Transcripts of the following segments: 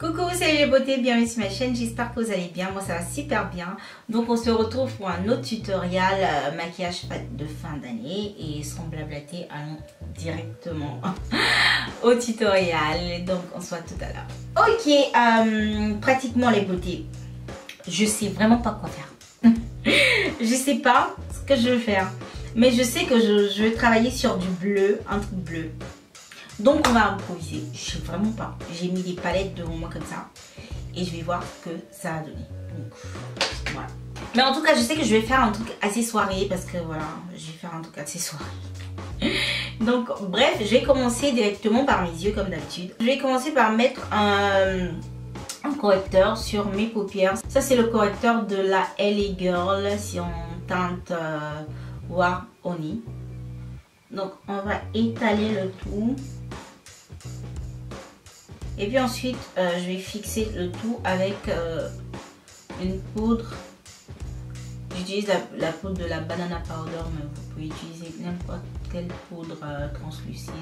Coucou, salut les beautés, bienvenue sur ma chaîne, j'espère que vous allez bien, moi ça va super bien. Donc on se retrouve pour un autre tutoriel euh, maquillage de fin d'année et sans blablater, allons directement au tutoriel. Donc on se voit tout à l'heure. Ok, euh, pratiquement les beautés, je sais vraiment pas quoi faire. je sais pas ce que je veux faire, mais je sais que je, je vais travailler sur du bleu, un truc bleu. Donc on va improviser. Je sais vraiment pas. J'ai mis des palettes devant moi comme ça. Et je vais voir ce que ça a donné. Donc voilà. Mais en tout cas, je sais que je vais faire un truc assez soirée. Parce que voilà, je vais faire un truc assez soirée. Donc bref, je vais commencer directement par mes yeux comme d'habitude. Je vais commencer par mettre un, correcteur sur mes paupières. Ça c'est le correcteur de la LA Girl si on teinte euh, War Oni. Donc on va étaler le tout. Et puis ensuite, euh, je vais fixer le tout avec euh, une poudre. J'utilise la, poudre de la banana powder, mais vous pouvez utiliser n'importe quelle poudre euh, translucide.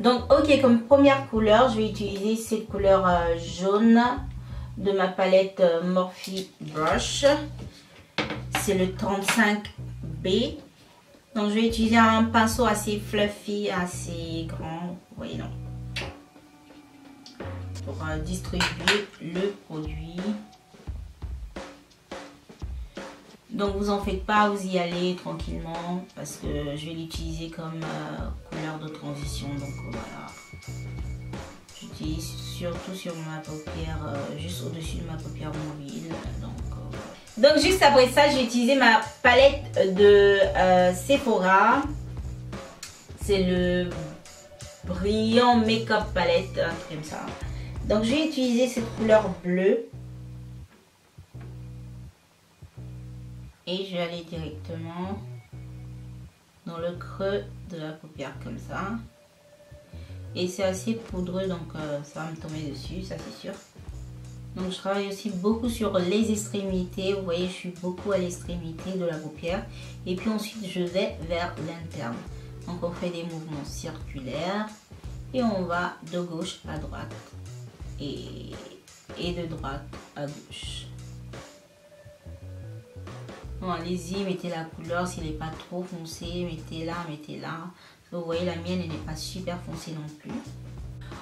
Donc, ok, comme première couleur, je vais utiliser cette couleur jaune de ma palette Morphe Brush. C'est le 35B. Donc, je vais utiliser un pinceau assez fluffy, assez grand. Vous voyez, non euh, distribuer le produit. Donc vous en faites pas, vous y allez tranquillement parce que je vais l'utiliser comme euh, couleur de transition. Donc voilà. J'utilise surtout sur ma paupière, euh, juste au-dessus de ma paupière mobile. Donc, donc juste après ça, j'ai utilisé ma palette de Sephora. C'est le brillant make-up palette, comme ça. Donc je vais utiliser cette couleur bleue. Et je vais aller directement dans le creux de la paupière comme ça. Et c'est assez poudreux donc euh, ça va me tomber dessus, ça c'est sûr. Donc je travaille aussi beaucoup sur les extrémités. Vous voyez, je suis beaucoup à l'extrémité de la paupière. Et puis ensuite, je vais vers l'interne. Donc on fait des mouvements circulaires. Et on va de gauche à droite et, de droite à gauche. Bon, allez-y, mettez la couleur. S'il n'est pas trop foncé, mettez là, mettez là. Vous voyez, la mienne, elle n'est pas super foncée non plus.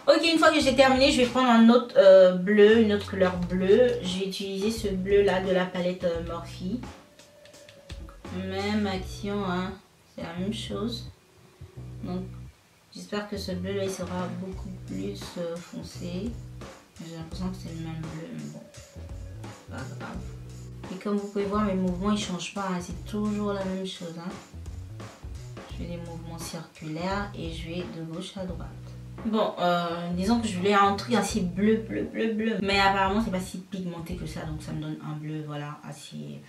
Ok, une fois que j'ai terminé, je vais prendre un autre euh, bleu, une autre couleur bleue. Je vais utiliser ce bleu là de la palette euh, Morphe. Même action, hein. c'est la même chose. Donc, j'espère que ce bleu là, il sera beaucoup plus euh, foncé. J'ai l'impression que c'est le même bleu, mais bon, pas grave. Et comme vous pouvez voir, mes mouvements ils changent pas, hein. c'est toujours la même chose. Hein. Je fais des mouvements circulaires et je vais de gauche à droite. Bon, euh, disons que je voulais un truc assez bleu, bleu, bleu, bleu. Mais apparemment, c'est pas si pigmenté que ça, donc ça me donne un bleu, voilà, assez.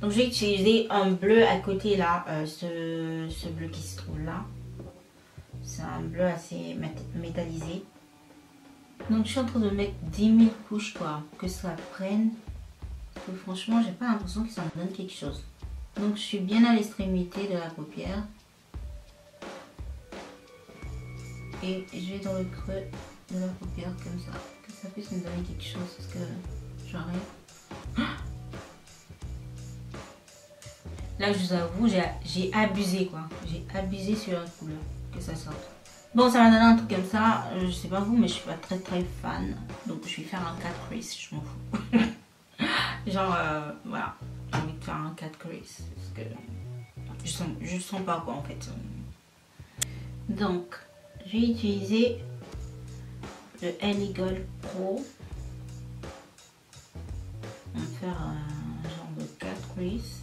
Donc je vais utiliser un bleu à côté là, euh, ce, ce bleu qui se trouve là. C'est un bleu assez métallisé. Donc je suis en train de mettre 10 000 couches quoi, que ça prenne. Franchement, j'ai pas l'impression que ça me donne quelque chose. Donc je suis bien à l'extrémité de la paupière. Et je vais dans le creux de la paupière comme ça. Que ça puisse me donner quelque chose parce que j'arrive. Là, je vous avoue, j'ai abusé quoi. J'ai abusé sur la couleur. Que ça sorte. Bon, ça m'a donné un truc comme ça. Euh, je sais pas vous, mais je suis pas très très fan. Donc je vais faire un 4 crease, je m'en fous. Genre, euh, voilà. J'ai envie de faire un 4 crease. Parce que je sens, je sens pas quoi en fait. Donc, je vais utiliser le Gold Pro. On va faire un genre de 4 crease.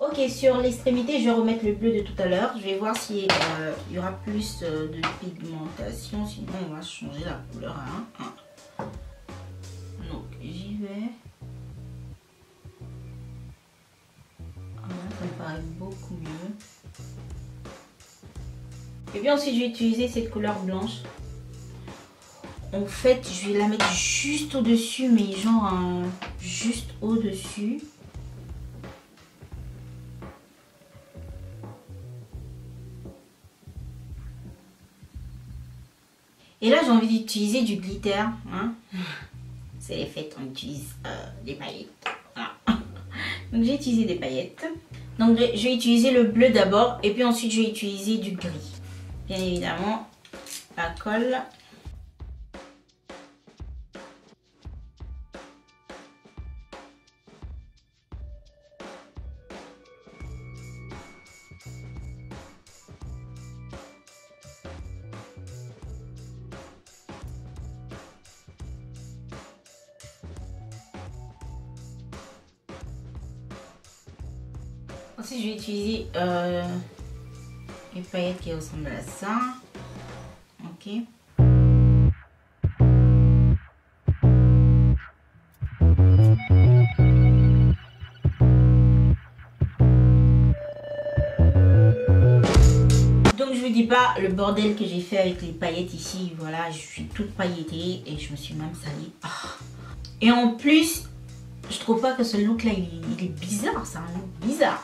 Ok, sur l'extrémité, je vais remettre le bleu de tout à l'heure. Je vais voir s'il euh, y aura plus euh, de pigmentation. Sinon, on va changer la couleur 1. Donc, j'y vais. Ah, ça me paraît beaucoup mieux. Et bien ensuite, je vais utiliser cette couleur blanche. En fait, je vais la mettre juste au-dessus, mais genre juste au-dessus. Et là, j'ai envie d'utiliser du glitter. Hein. C'est les fêtes, on utilise euh, des paillettes. Donc, j'ai utilisé des paillettes. Donc, je vais utiliser le bleu d'abord. Et puis ensuite, je vais utiliser du gris. Bien évidemment, la colle. Utiliser euh, une paillette qui ressemble à ça. Ok. Donc je vous dis pas le bordel que j'ai fait avec les paillettes ici. Voilà, je suis toute paillettée et je me suis même salie. Ah. Et en plus, je trouve pas que ce look là il, est bizarre. C'est un look bizarre.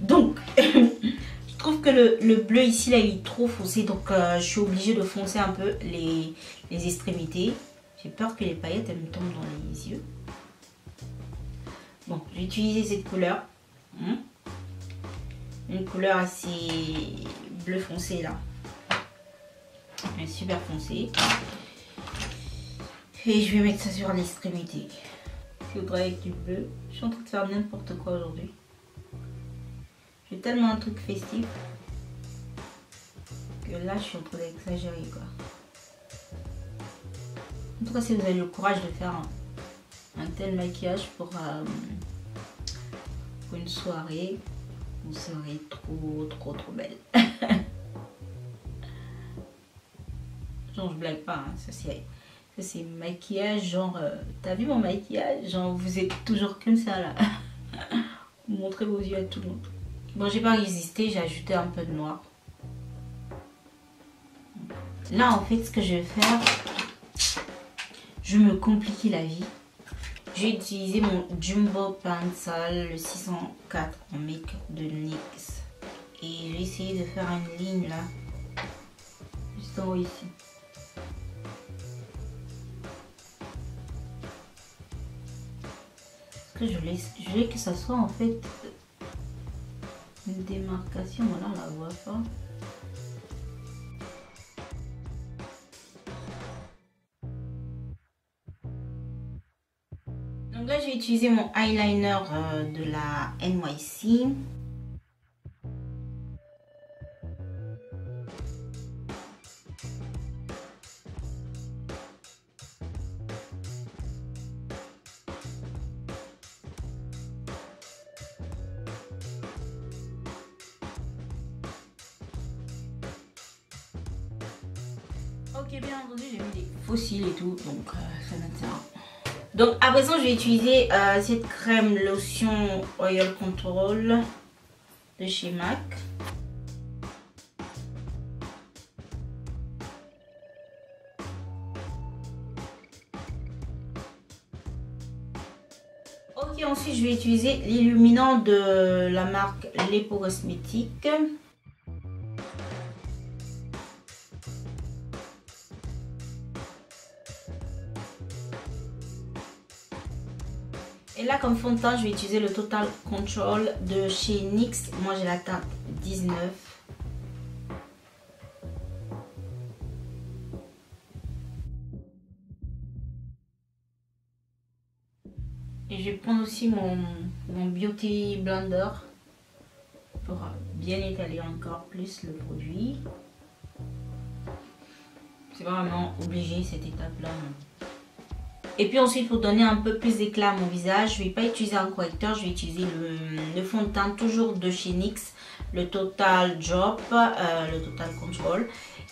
Donc, je trouve que le, bleu ici, là, il est trop foncé. Donc, euh, je suis obligée de foncer un peu les, extrémités. J'ai peur que les paillettes, elles me tombent dans les yeux. Bon, j'ai utilisé cette couleur. Hmm. Une couleur assez bleu foncé, là. Elle super foncé. Et je vais mettre ça sur l'extrémité. Je voudrais avec du bleu. Je suis en train de faire n'importe quoi aujourd'hui. J'ai tellement un truc festif que là, je suis en train d'exagérer quoi. En tout cas, si vous avez le courage de faire un, tel maquillage pour, euh, pour, une soirée, vous serez trop, trop, trop belle. genre, je blague pas, hein, ça c'est maquillage, genre, euh, t'as vu mon maquillage? Genre, vous êtes toujours comme ça là. montrez vos yeux à tout le monde. Bon, j'ai pas résisté, j'ai ajouté un peu de noir. Là, en fait, ce que je vais faire, je me complique la vie. J'ai utilisé mon Jumbo Pencil, le 604 en make de NYX. Et j'ai essayé de faire une ligne là, juste en haut ici. Que je voulais, je voulais que ça soit en fait une démarcation, voilà, on la voit pas. Donc là, j'ai utilisé mon eyeliner euh, de la NYC. Utiliser euh, cette crème lotion Oil Control de chez MAC. Ok, ensuite je vais utiliser l'illuminant de la marque Lepo Cosmétique. Là, comme fond de teint, je vais utiliser le Total Control de chez NYX. Moi, j'ai la teinte 19. Et je vais prendre aussi mon, mon Beauty Blender pour bien étaler encore plus le produit. C'est vraiment obligé cette étape-là. Et puis ensuite, pour donner un peu plus d'éclat à mon visage, je ne vais pas utiliser un correcteur, je vais utiliser le, fond de teint toujours de chez NYX, le Total Drop, euh, le Total Control.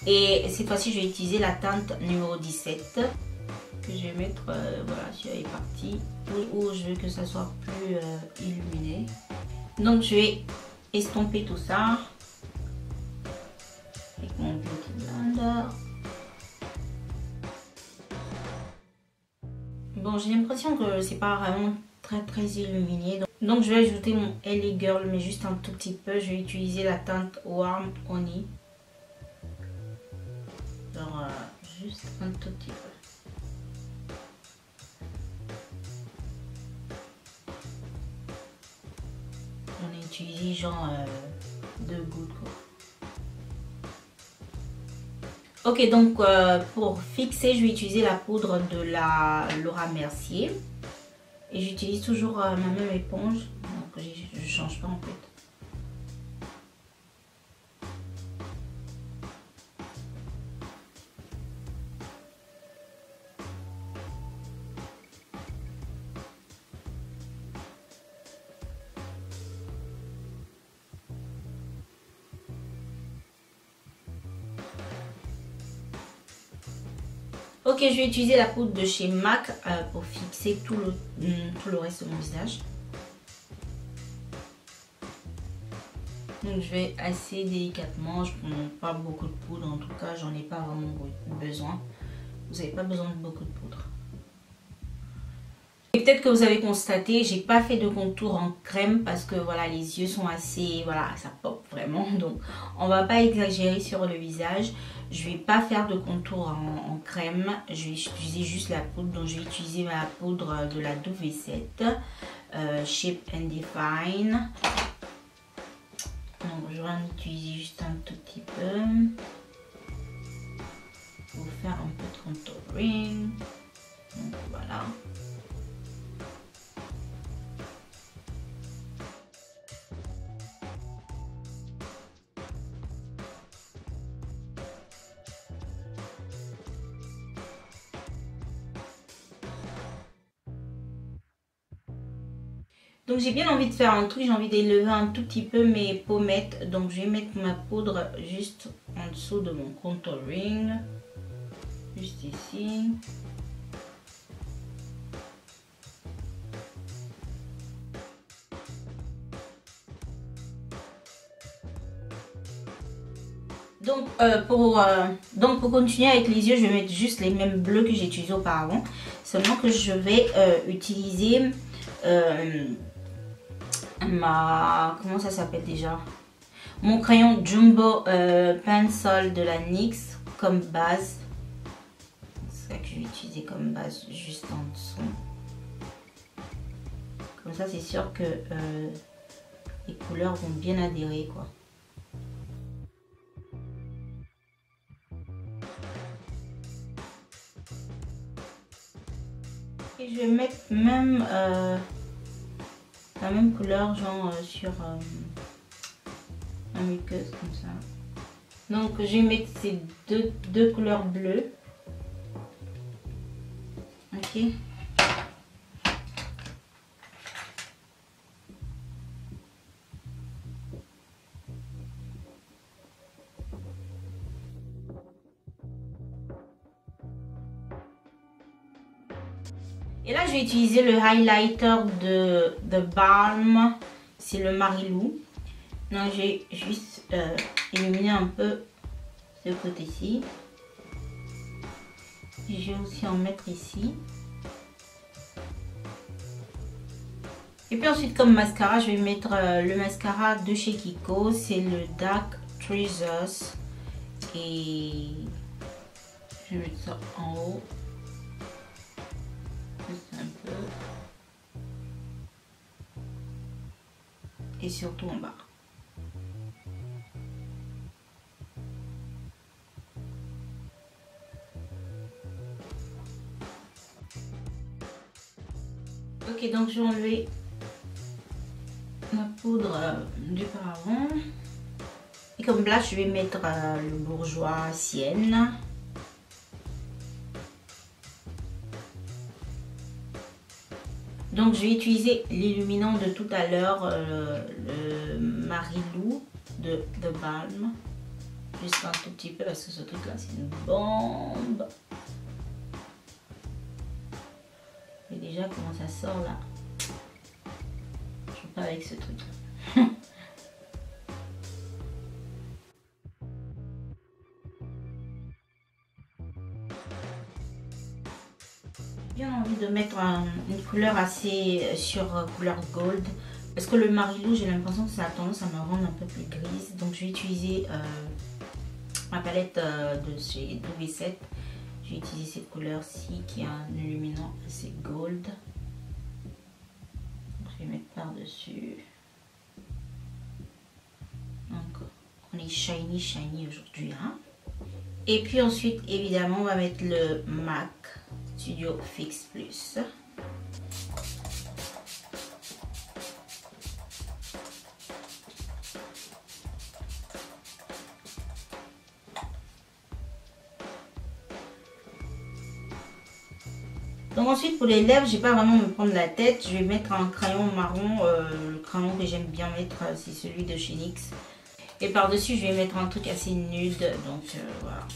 Et cette fois-ci, je vais utiliser la teinte numéro 17 que je vais mettre, euh, voilà, si elle est partie, où je veux que ça soit plus euh, illuminé. Donc, je vais estomper tout ça avec mon Bon, j'ai l'impression que c'est pas vraiment très très illuminé. Donc, je vais ajouter mon LA Girl, mais juste un tout petit peu. Je vais utiliser la teinte Warm Honey. Genre, euh, juste un tout petit peu. J'en ai utilisé genre euh, deux gouttes quoi. Ok, donc euh, pour fixer, je vais utiliser la poudre de la Laura Mercier. Et j'utilise toujours euh, ma même éponge. Donc je ne change pas en. Ok, je vais utiliser la poudre de chez MAC euh, pour fixer tout le, mm, tout le reste de mon visage. Donc je vais assez délicatement, je prends pas beaucoup de poudre, en tout cas j'en ai pas vraiment besoin. Vous n'avez pas besoin de beaucoup de poudre. Et peut-être que vous avez constaté, j'ai pas fait de contour en crème parce que voilà les yeux sont assez, voilà ça pop Donc on va pas exagérer sur le visage. Je vais pas faire de contour en, crème. Je vais utiliser juste la poudre. Donc je vais utiliser ma poudre de la Dove V7 euh, Shape and Define. Donc je vais en utiliser juste un tout petit peu pour faire un peu de contouring. Voilà. Donc j'ai bien envie de faire un truc, j'ai envie d'élever un tout petit peu mes pommettes. Donc je vais mettre ma poudre juste en dessous de mon contouring. Juste ici. Donc, euh, pour, euh, donc pour continuer avec les yeux, je vais mettre juste les mêmes bleus que j'ai utilisés auparavant. Seulement que je vais euh, utiliser ma... Comment ça s'appelle déjà? Mon crayon Jumbo euh, Pencil de la NYX comme base. C'est ça que je vais utiliser comme base juste en dessous. Comme ça, c'est sûr que euh, les couleurs vont bien adhérer, quoi. Et je vais mettre même... Euh, la même couleur genre euh, sur euh, un muqueuse comme ça. Donc je vais mettre ces deux, deux couleurs bleues. Ok. Et là, je vais utiliser le highlighter de The Balm. C'est le Marilou. Donc, j'ai juste euh, éliminé un peu ce côté-ci. Je vais aussi en mettre ici. Et puis ensuite, comme mascara, je vais mettre euh, le mascara de chez Kiko. C'est le Dark Treasures. Et je vais mettre ça en haut Et surtout en bas. Ok, donc je vais enlever ma poudre euh, du paravent. Et comme là, je vais mettre euh, le bourgeois sienne. Donc je vais utiliser l'illuminant de tout à l'heure, euh, le Marilou de The Balm. Juste un tout petit peu parce que ce truc là c'est une bombe. Et déjà comment ça sort là? Je joue pas avec ce truc là. de mettre une couleur assez sur euh, couleur gold. Parce que le Marilou, j'ai l'impression que ça a tendance à me rendre un peu plus grise. Donc je vais utiliser euh, ma palette euh, de chez W7. Je vais utiliser cette couleur-ci qui a un illuminant assez gold. Je vais mettre par-dessus. Donc on est shiny shiny aujourd'hui. Hein. Et puis ensuite, évidemment, on va mettre le MAC Studio Fix Plus. Donc ensuite pour les lèvres, je vais pas vraiment me prendre la tête. Je vais mettre un crayon marron. Euh, le crayon que j'aime bien mettre, euh, c'est celui de chez NYX. Et par-dessus, je vais mettre un truc assez nude. Donc euh, voilà.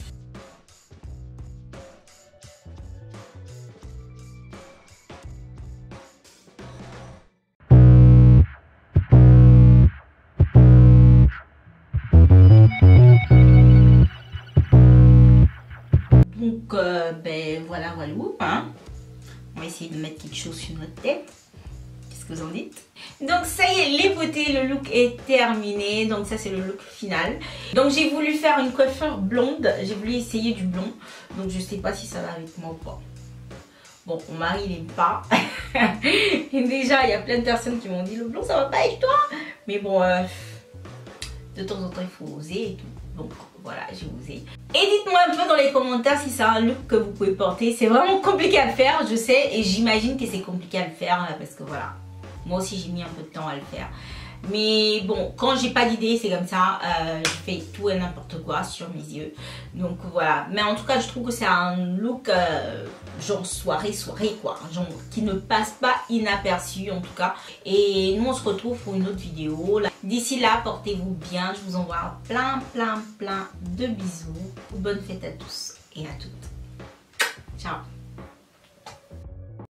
Donc, ben voilà, voilà. Hein. On va essayer de mettre quelque chose sur notre tête. Qu'est-ce que vous en dites? Donc ça y est, les beautés, le look est terminé. Donc ça c'est le look final. Donc j'ai voulu faire une coiffure blonde. J'ai voulu essayer du blond. Donc je sais pas si ça va avec moi ou pas. Bon, mon mari n'aime pas. et déjà, il y a plein de personnes qui m'ont dit le blond ça va pas avec toi. Mais bon, euh, de temps en temps il faut oser et tout. Donc voilà, j'ai osé. Et dites-moi un peu dans les commentaires si c'est un look que vous pouvez porter. C'est vraiment compliqué à faire, je sais. Et j'imagine que c'est compliqué à le faire parce que voilà, moi aussi j'ai mis un peu de temps à le faire. Mais bon, quand j'ai pas d'idée, c'est comme ça. Euh, je fais tout et n'importe quoi sur mes yeux. Donc voilà. Mais en tout cas, je trouve que c'est un look euh, genre soirée, soirée quoi. Genre qui ne passe pas inaperçu en tout cas. Et nous, on se retrouve pour une autre vidéo. D'ici là, portez-vous bien. Je vous envoie plein, plein, plein de bisous. Bonne fête à tous et à toutes. Ciao